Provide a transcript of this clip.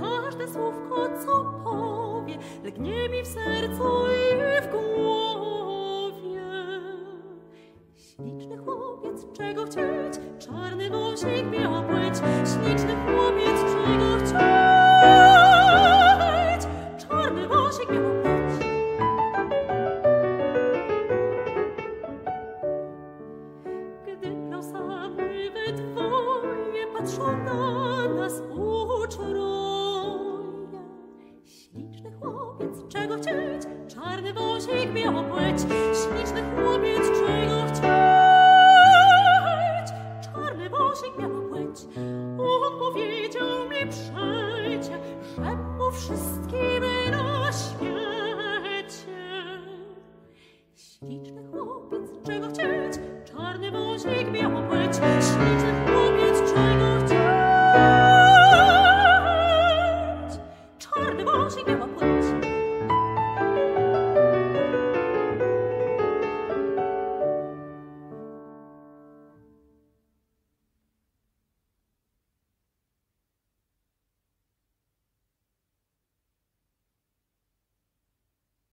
Każde słówko, co powie, legnie mi w sercu i w głowie. Śliczny chłopiec, czego chcieć? Czarny wąsik, biała płeć. Śliczny chłopiec, czego chcieć? Czarny wąsik, biała płeć. Patrzą na nas uczuroje. miało być śliczny chłopiec, czego. Czarny wąsik miało być. On powiedział że wszystkim na świecie. Śliczny chłopiec, czego. Czarny wąsik miało być. Śliczny chłopiec, czego. Czarny wąsik miało